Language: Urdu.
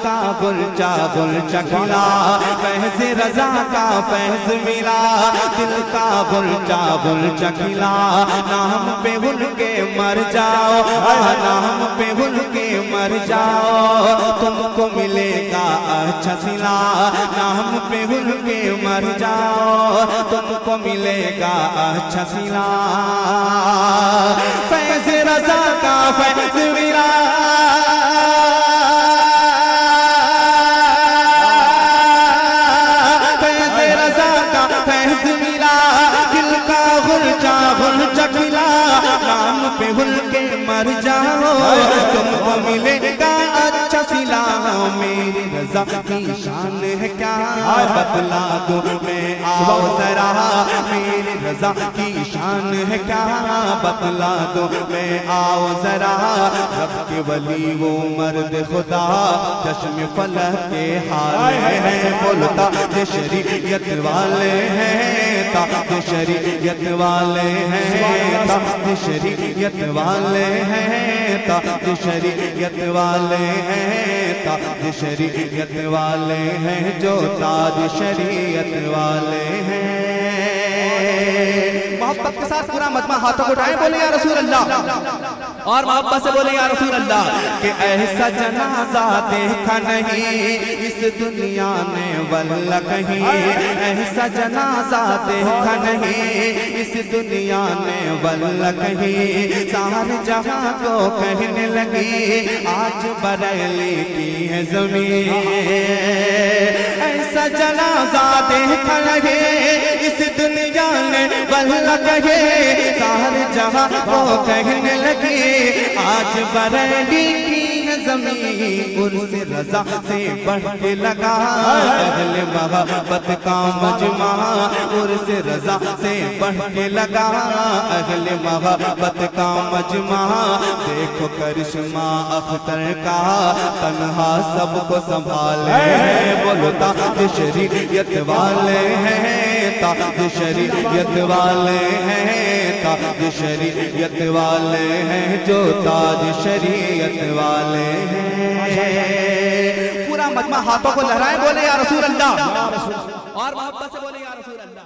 کا بلچا بلچا کھلا فیض رضا کا فیض ملا دل کا بلچا بلچا کھلا نام پہ بھول کے مر جاؤ۔ نام پہ بھول کے مر جاؤ۔ تم کو ملے گا اچھا سلا۔ نام پہ بھول کے مر جاؤ۔ تم کو ملے گا اچھا سلا۔ فیض رضا کا فیض ملا نام کے مر جاؤ۔ تم کو ملے گا اچھا سلا، میری رضا کی شان ہے کیا؟ بتلا دو رضا کی شان ہے کیا؟ بتلا دو، میں آؤ ذرا۔ رب کے ولی وہ مرد خدا، چشم فلک کے حال ہے۔ بولتا جو شریعت والے ہیں تا۔ جو شریعت والے ہیں تا۔ جو شریعت والے ہیں تا۔ جو شریعت والے ہیں تا۔ جو شریعت والے ہیں جو تاج شریعت والے ہیں۔ محبت کے ساتھ پورا مجمع ہاتھوں کو اٹھائیں بولے یا رسول اللہ۔ اور محبت سے بولے یا رسول اللہ کہ ایسا جنازہ دیکھا نہیں، اس دنیا نے واللہ کہیں، ایسا جنازہ دیکھا نہیں، اس دنیا نے واللہ کہیں۔ سار جہاں کو کہنے لگی، آج بریلی کی ہے زمین۔ ایسا جنازہ دیکھا نہیں، اس دنیا نے واللہ کہیں۔ سار جہاں کو کہنے لگی آج بریلی کی زمین ان سے رضا سے بڑھ کے لگا۔ اہل محبت کا مجمع اور سے رضا سے بڑھ کے لگا۔ اہل محبت کا مجمع، دیکھو کرشمہ اختر کا تنہا سب کو سنبھالے بولتا شریعت والے ہیں، تا شریعت والے ہیں۔ تا جو شریعت والے ہیں جو تاج شریعت والے ہیں۔ پورا مجمع ہاتھوں کو لہرائیں بولے یا رسول اللہ۔ اور محبت سے بولے یا رسول اللہ۔